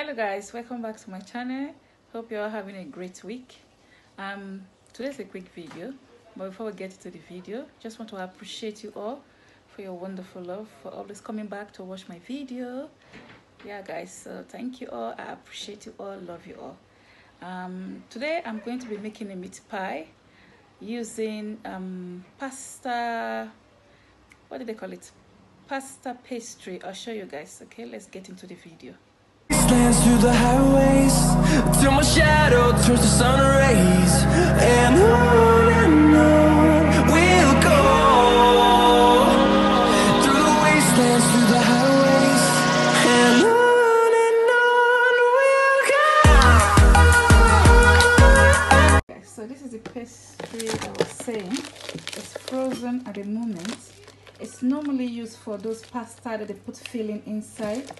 hello guys. Welcome back to my channel. Hope you're all having a great week. Um today's a quick video but before we get into the video just want to appreciate you all for your wonderful love for always coming back to watch my video. Yeah guys so thank you all. I appreciate you all. Love you all. Um today i'm going to be making a meat pie using um pasta what do they call it? Pasta pastry. I'll show you guys. Okay let's get into the video the highways Till my shadow turns to sun rays And on and on we'll go Through the wastelands, through the highways And on so this is the pastry I was saying. It's frozen at the moment. It's normally used for those pasta that they put filling inside.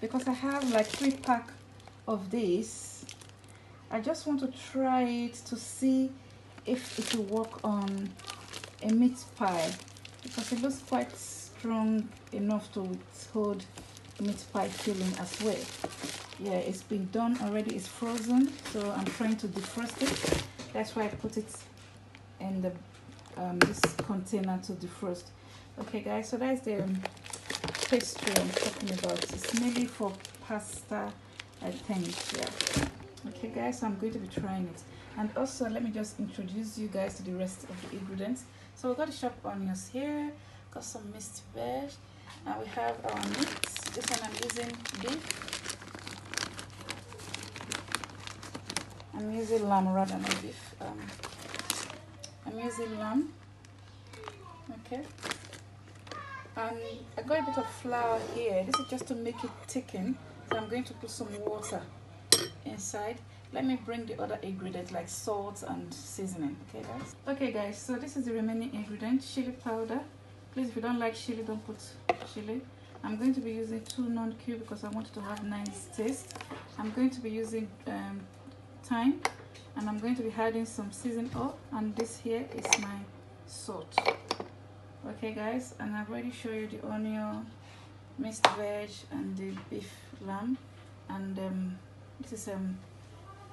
Because I have like three pack of this. I just want to try it to see if it will work on a meat pie. Because it looks quite strong enough to withhold meat pie filling as well yeah it's been done already it's frozen so i'm trying to defrost it that's why i put it in the um, this container to defrost okay guys so that's the pastry i'm talking about it's mainly for pasta i think yeah okay guys i'm going to be trying it and also let me just introduce you guys to the rest of the ingredients so we got the chopped onions here got some minced veg and we have our meat this one i'm using beef I'm using lamb rather than beef. Um, I'm using lamb. Okay. And I got a bit of flour here. This is just to make it thicken. So I'm going to put some water inside. Let me bring the other ingredients like salt and seasoning. Okay, guys. Okay, guys. So this is the remaining ingredient: chili powder. Please, if you don't like chili, don't put chili. I'm going to be using two Knorr-cube because I want it to have nice taste. I'm going to be using um, thyme and I'm going to be adding some seasoning oil and this here is my salt okay guys and I've already showed you the onion minced veg and the beef lamb and um, this is um,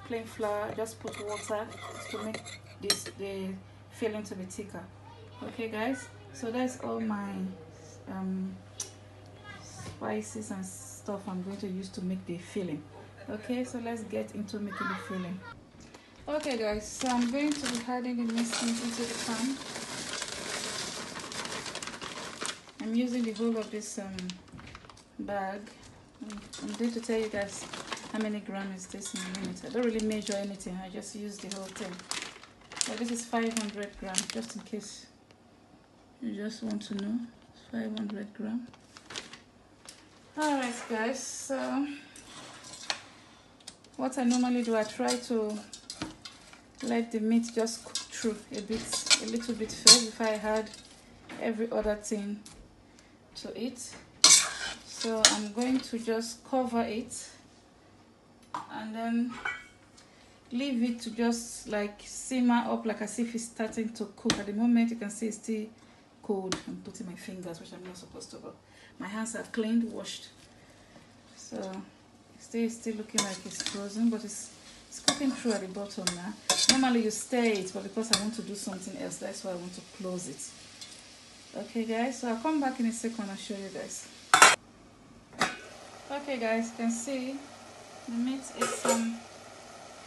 plain flour. Just put water to make this the filling to be thicker. Okay guys so that's all my um, spices and stuff I'm going to use to make the filling. Okay so let's get into making the filling. Okay guys so i'm going to be adding the mixed into the pan i'm using the whole of this um, bag. I'm going to tell you guys how many grams is this in a minute. I don't really measure anything. I just use the whole thing. So this is 500 grams just in case you just want to know. 500 grams all right guys so what I normally do, I try to let the meat just cook through a bit, a little bit first before I add every other thing to it. So I'm going to just cover it and then leave it to just like simmer up like as if it's starting to cook. At the moment you can see it's still cold. I'm putting my fingers, which I'm not supposed to, but my hands are cleaned, washed. So still still looking like it's frozen but it's it's cooking through at the bottom now normally you stir it but because i want to do something else that's why i want to close it okay guys so i'll come back in a second and show you guys. Okay guys you can see the meat is um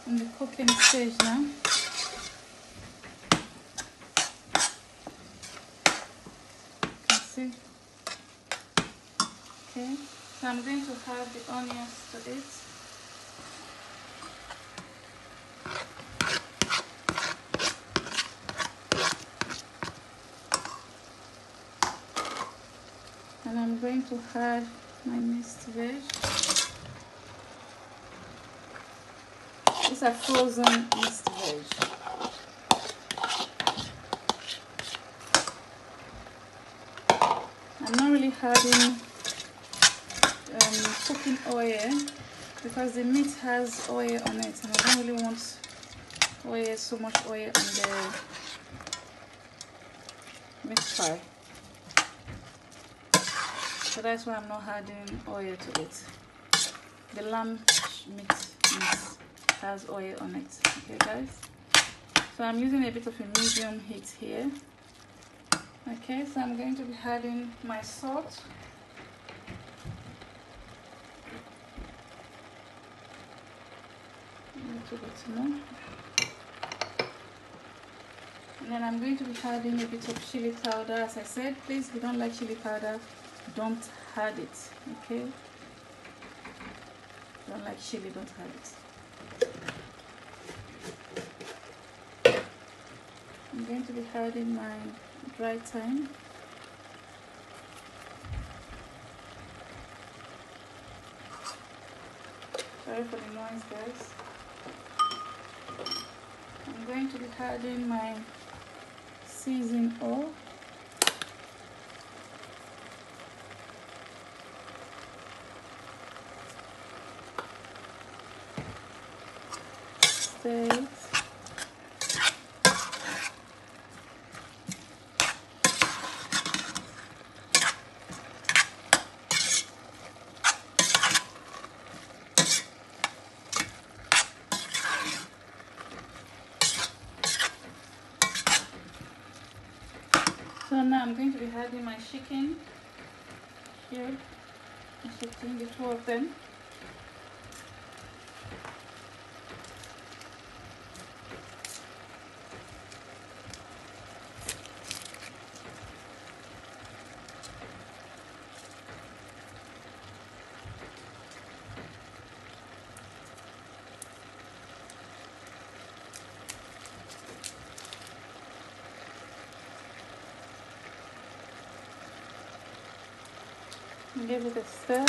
in the cooking stage now. You can see. Okay so I'm going to add the onions to it. And I'm going to add my minced veg. These a frozen minced veg. I'm not really adding um, cooking oil because the meat has oil on it and I don't really want oil so much oil on the meat pie so that's why I'm not adding oil to it. The lamb meat has oil on it okay guys? So I'm using a bit of a medium heat here. Okay so I'm going to be adding my salt. Little bit more. And then I'm going to be adding a bit of chili powder. As I said please if you don't like chili powder don't add it okay? Don't like chili don't add it. I'm going to be adding my dry thyme sorry for the noise guys. I'm going to be adding my season oil stir So now I'm going to be adding my chicken here. My chicken, the two of them. Give it a stir.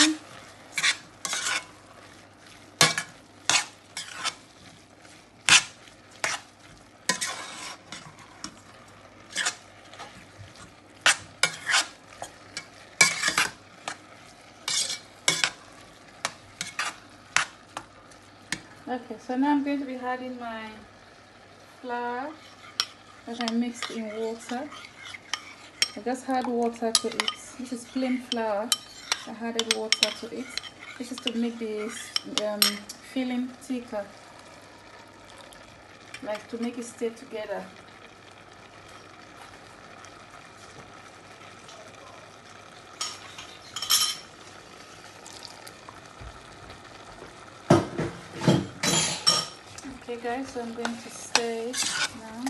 Okay, so now I'm going to be adding my flour that I mixed in water. I just add water to it. This is plain flour. I added water to it. This is to make this um, filling thicker, like to make it stay together. Okay guys, so I'm going to stir it now.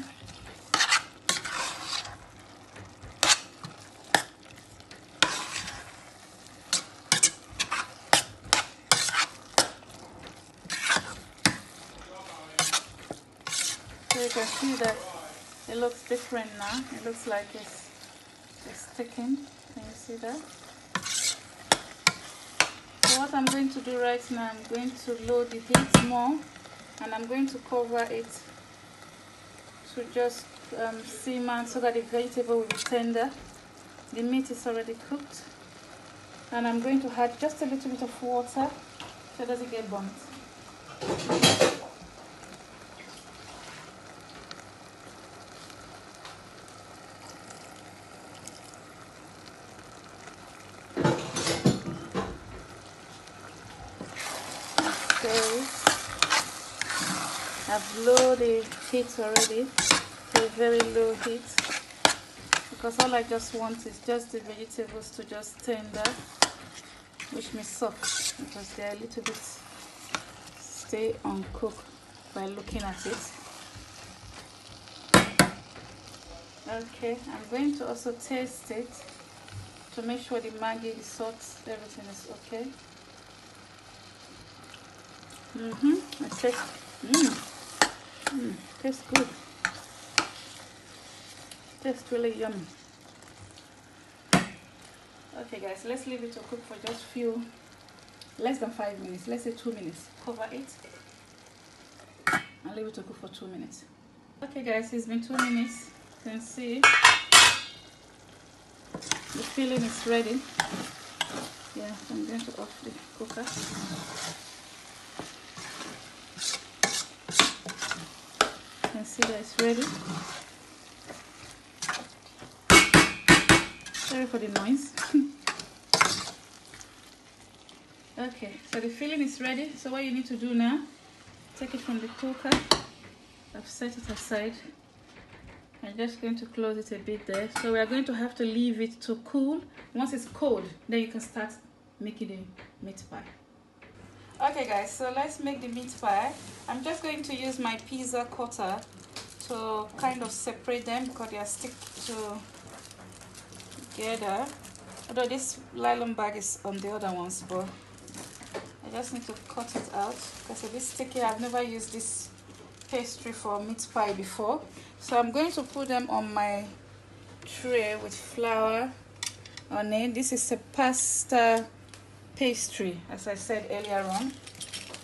So you can see that it looks different now. It looks like it's, it's sticking. Can you see that? So what I'm going to do right now, I'm going to load the heat more and I'm going to cover it to just um, simmer so that the vegetable will be tender. The meat is already cooked and I'm going to add just a little bit of water so that it doesn't get burnt. So I've lowered the heat already. To a very low heat. Because all I just want is just the vegetables to just tender which may suck because they're a little bit stay uncooked by looking at it. Okay I'm going to also taste it to make sure the Maggi, the salt, everything is okay mm-hmm. I taste mm. Mm, tastes good. Tastes really yummy. Okay guys let's leave it to cook for just few less than five minutes. Let's say two minutes. Cover it. And leave it to cook for two minutes. Okay guys it's been two minutes. You can see the filling is ready. Yeah i'm going to off the cooker that it's ready sorry for the noise Okay, so the filling is ready. So what you need to do now, take it from the cooker. I've set it aside. I'm just going to close it a bit there. So we are going to have to leave it to cool. Once it's cold, then you can start making the meat pie. Okay guys, so let's make the meat pie. I'm just going to use my pizza cutter to kind of separate them because they are stick together. Although this nylon bag is on the other ones, but I just need to cut it out because it's sticky. I've never used this pastry for meat pie before. So I'm going to put them on my tray with flour on it. This is a pasta pastry, as I said earlier on.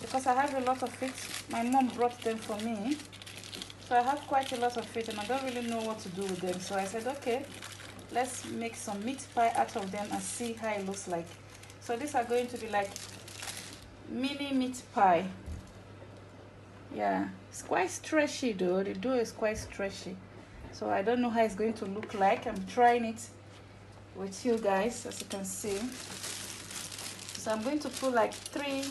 Because I have a lot of it. My mom brought them for me. So I have quite a lot of it and I don't really know what to do with them. So I said, okay, let's make some meat pie out of them and see how it looks like. So these are going to be like mini meat pie. Yeah, it's quite stretchy though. The dough is quite stretchy. So I don't know how it's going to look like. I'm trying it with you guys as you can see. So I'm going to put like three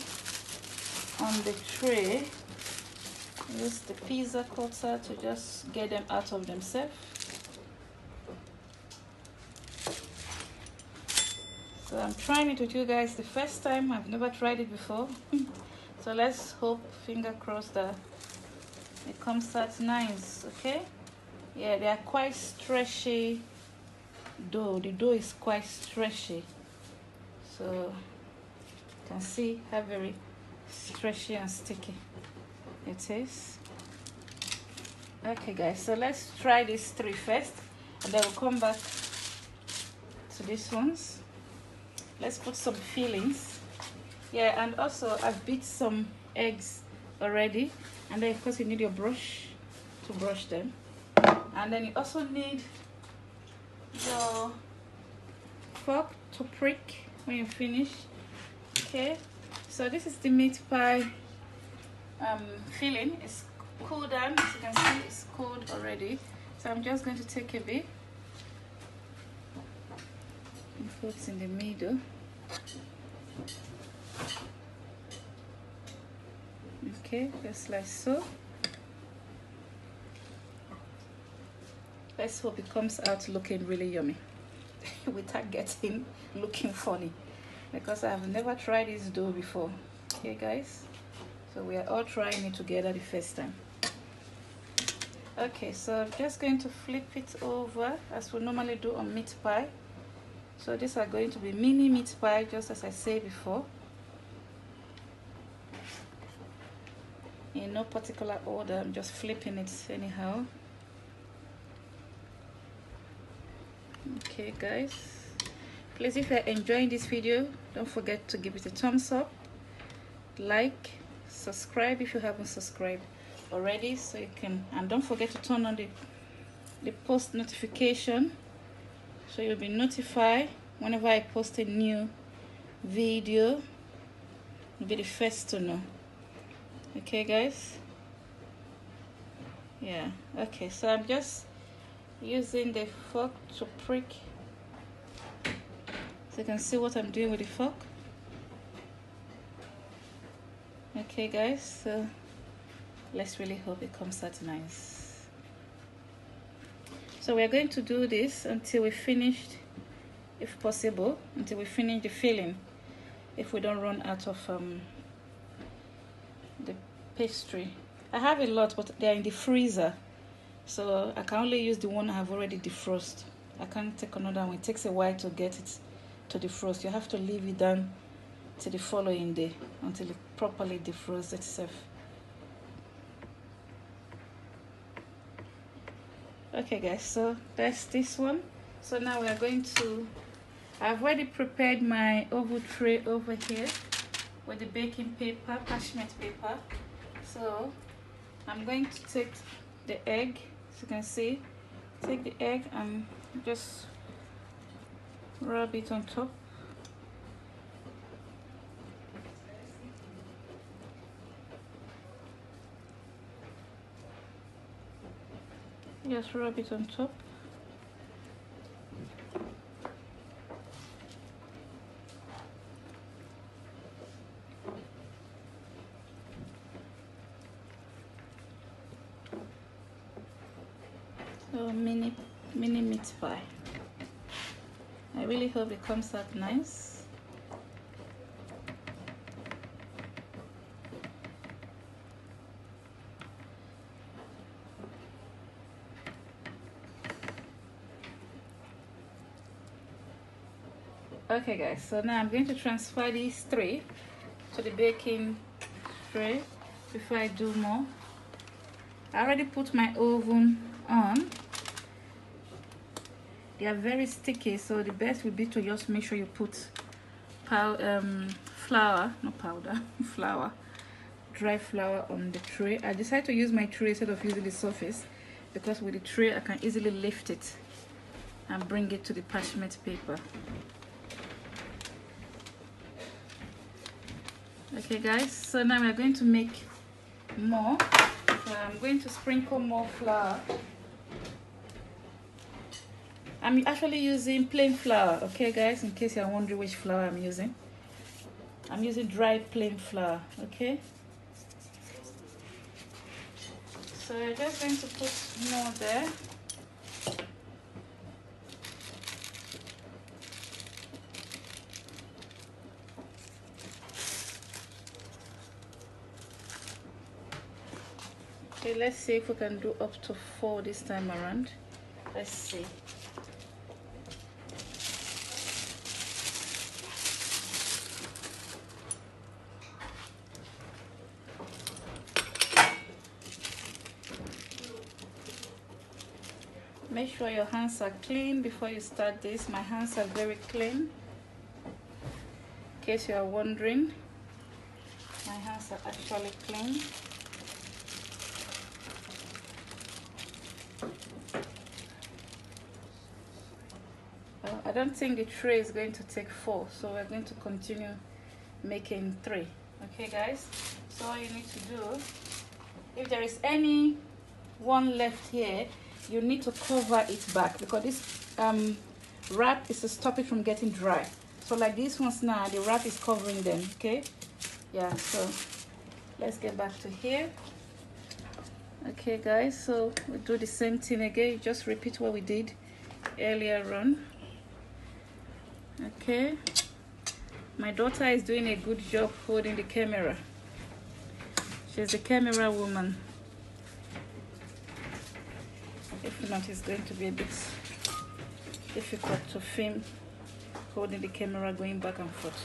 on the tray use the pizza cutter to just get them out of themselves. So I'm trying it with you guys the first time. I've never tried it before. So let's hope finger crossed that it comes out nice okay? Yeah they are quite stretchy dough. The dough is quite stretchy. So you can see how very stretchy and sticky it is. Okay guys so let's try these three first and then we'll come back to these ones. Let's put some fillings. Yeah and also I've beat some eggs already and then of course you need your brush to brush them. And then you also need your fork to prick when you finish okay? So this is the meat pie um, filling. It's cooled down. As you can see, it's cooled already. So I'm just going to take a bit and put it in the middle. Okay, just like so. Let's hope it comes out looking really yummy without getting looking funny because I've never tried this dough before. Okay, guys so we are all trying it together the first time. Okay so I'm just going to flip it over as we normally do on meat pie. So these are going to be mini meat pie just as I said before. In no particular order I'm just flipping it anyhow. Okay guys. Please if you're enjoying this video don't forget to give it a thumbs up like subscribe if you haven't subscribed already so you can and don't forget to turn on the the post notification so you'll be notified whenever I post a new video. You'll be the first to know. Okay guys? Yeah okay so I'm just using the fork to prick. So you can see what I'm doing with the fork okay guys so let's really hope it comes out nice. So we're going to do this until we finished if possible until we finish the filling. If we don't run out of um, the pastry. I have a lot but they're in the freezer. So I can only use the one I have already defrosted I can't take another one. It takes a while to get it to defrost. You have to leave it down to the following day until it properly defrosts itself. Okay guys so that's this one. So now we are going to I've already prepared my oval tray over here with the baking paper parchment paper. So I'm going to take the egg as you can see. Take the egg and just rub it on top just rub it on top. So mini mini meat pie. I really hope it comes out nice. Okay guys so now I'm going to transfer these three to the baking tray before I do more. I already put my oven on. They are very sticky so the best would be to just make sure you put pow um, flour not powder flour dry flour on the tray. I decided to use my tray instead of using the surface because with the tray I can easily lift it and bring it to the parchment paper okay guys so now we're going to make more. So i'm going to sprinkle more flour. I'm actually using plain flour okay guys in case you're wondering which flour i'm using. I'm using dry plain flour okay? So i'm just going to put more there okay let's see if we can do up to four this time around. Let's see. Make sure your hands are clean before you start this. My hands are very clean in case you are wondering. My hands are actually clean I don't think the tray is going to take four so we're going to continue making three. Okay guys? So all you need to do if there is any one left here you need to cover it back because this um, wrap is to stop it from getting dry. So like these ones now the wrap is covering them okay? Yeah so let's get back to here. Okay guys so we do the same thing again. Just repeat what we did earlier on okay. My daughter is doing a good job holding the camera. She's the camera woman. If not it's going to be a bit difficult to film holding the camera going back and forth.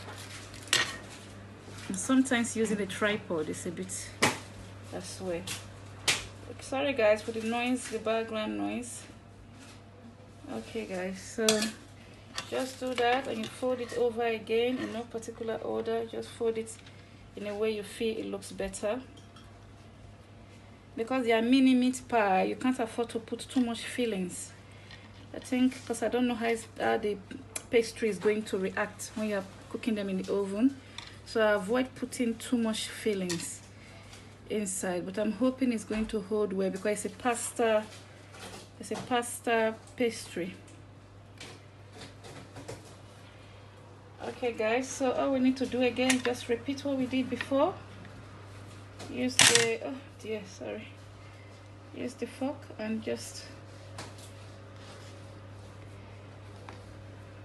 And sometimes using the tripod is a bit that's swear sorry guys for the noise the background noise. Okay guys so just do that and you fold it over again in no particular order. Just fold it in a way you feel it looks better. Because they are mini meat pie you can't afford to put too much fillings. I think because I don't know how, how the pastry is going to react when you're cooking them in the oven. So I avoid putting too much fillings inside but I'm hoping it's going to hold well because it's a pasta it's a pasta pastry okay guys so all we need to do again just repeat what we did before. Use the oh dear sorry. Use the fork and just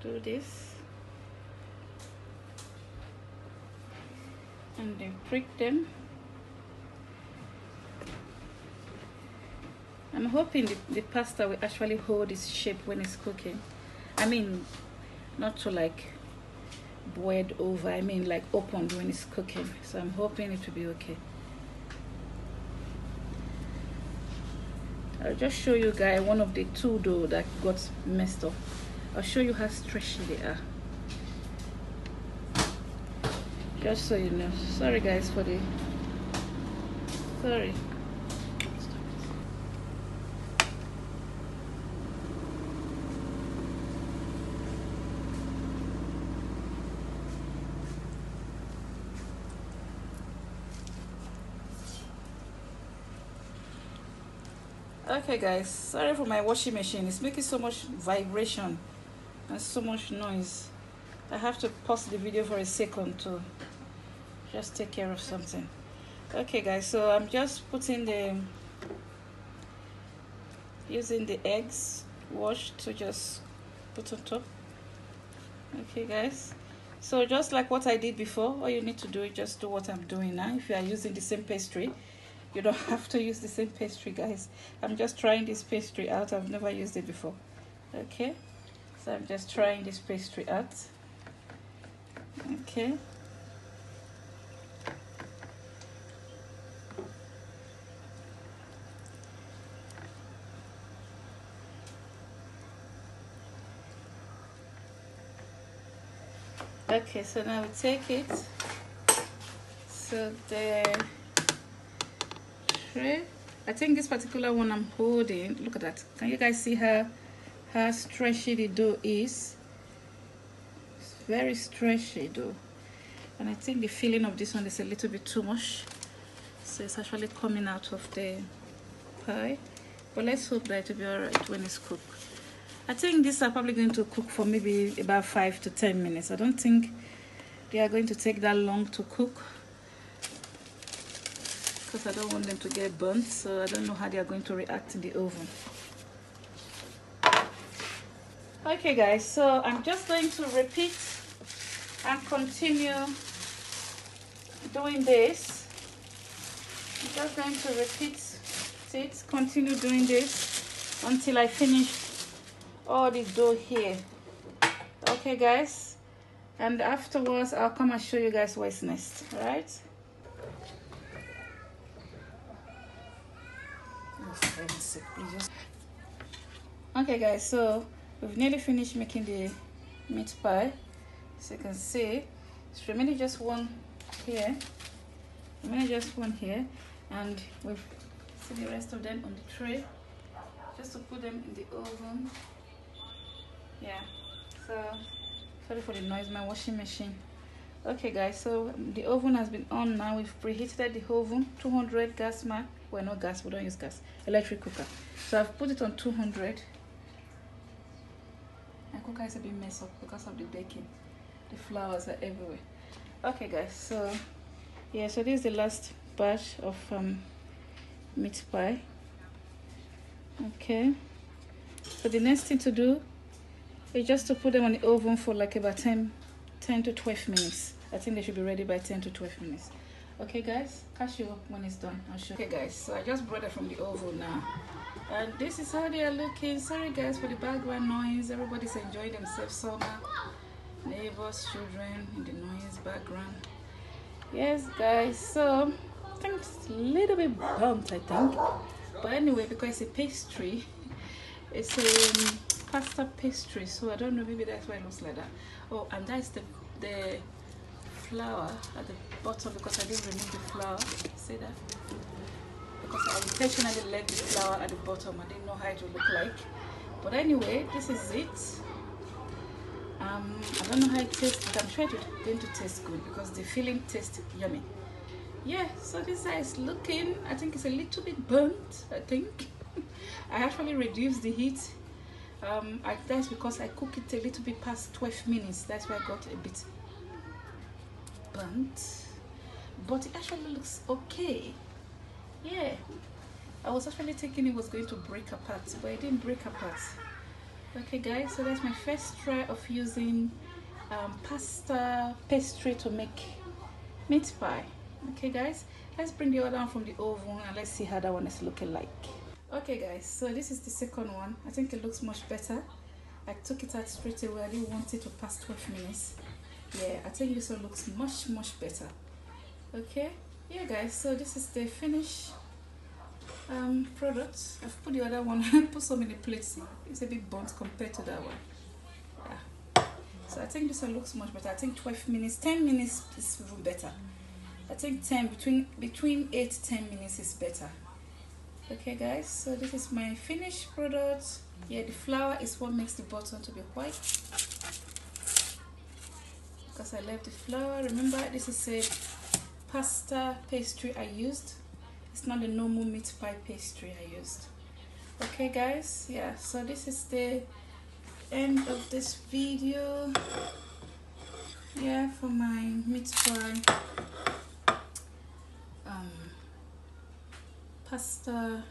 do this. And then prick them. I'm hoping the, the pasta will actually hold its shape when it's cooking. I mean not to like boiled over I mean like opened when it's cooking. So I'm hoping it will be okay. I'll just show you guys one of the two dough that got messed up. I'll show you how stretchy they are. Just so you know. Sorry guys for the sorry okay guys. Sorry for my washing machine. It's making so much vibration and so much noise. I have to pause the video for a second to just take care of something. Okay guys. So i'm just putting the using the eggs wash to just put on top. Okay guys. So just like what I did before all you need to do is just do what I'm doing now. If you are using the same pastry you don't have to use the same pastry guys. I'm just trying this pastry out. I've never used it before. Okay? So I'm just trying this pastry out. Okay? Okay so now we take it. So the i think this particular one i'm holding look at that. Can you guys see how how stretchy the dough is? It's very stretchy dough. And i think the filling of this one is a little bit too much. So it's actually coming out of the pie. But let's hope that it will be all right when it's cooked. I think these are probably going to cook for maybe about 5 to 10 minutes. I don't think they are going to take that long to cook because I don't want them to get burnt so I don't know how they are going to react in the oven. Okay guys, so I'm just going to repeat and continue doing this. I'm just going to repeat it, continue doing this until I finish all the dough here okay guys and afterwards I'll come and show you guys what's next all right okay guys so we've nearly finished making the meat pie. So you can see it's remaining just one here. Remaining just one here and we've see the rest of them on the tray just to put them in the oven. Yeah so sorry for the noise my washing machine. Okay guys so the oven has been on now. We've preheated the oven 200 gas mark well not gas we don't use gas. Electric cooker. So i've put it on 200 my cooker is a bit messed up because of the baking. The flowers are everywhere. Okay guys so yeah so this is the last batch of um, meat pie. Okay. So the next thing to do is just to put them on the oven for like about 10 10 to 12 minutes. I think they should be ready by 10 to 12 minutes okay guys catch you up when it's done. I'll show you. Okay guys so i just brought it from the oven now. And this is how they are looking. Sorry guys for the background noise. Everybody's enjoying themselves. Summer neighbors children in the noise background. Yes guys so i think it's a little bit bumped i think. But anyway because it's a pastry it's a um, pasta pastry. So i don't know maybe that's why it looks like that. Oh and that's the the flour at the bottom because i didn't remove the flour. See that? Because i intentionally left the flour at the bottom. I didn't know how it would look like. But anyway this is it. Um i don't know how it tastes but i'm sure it's going to taste good because the filling tastes yummy. Yeah so this is looking i think it's a little bit burnt i think. I actually reduced the heat. Um I, that's because I cook it a little bit past 12 minutes. That's why I got a bit burnt but it actually looks okay. Yeah I was actually thinking it was going to break apart but it didn't break apart. Okay guys so that's my first try of using um, pasta pastry to make meat pie. Okay guys let's bring the other one from the oven and let's see how that one is looking like. Okay guys so this is the second one. I think it looks much better. I took it out straight away. I didn't want it to pass 12 minutes yeah i think this one looks much much better. Okay? Yeah guys so this is the finished um product. I've put the other one I put so many plates. It's a bit burnt compared to that one. Yeah. So i think this one looks much better. I think 12 minutes 10 minutes is even better. I think 10 between between 8 to 10 minutes is better. Okay guys so this is my finished product. Yeah the flour is what makes the bottom to be white because I left the flour. Remember this is a pasta pastry I used. It's not the normal meat pie pastry I used. Okay guys. Yeah so this is the end of this video. Yeah for my meat pie um, pasta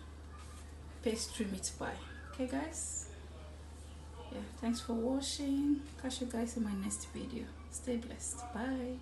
pastry meat pie. Okay guys. Yeah thanks for watching. Catch you guys in my next video stay blessed. Bye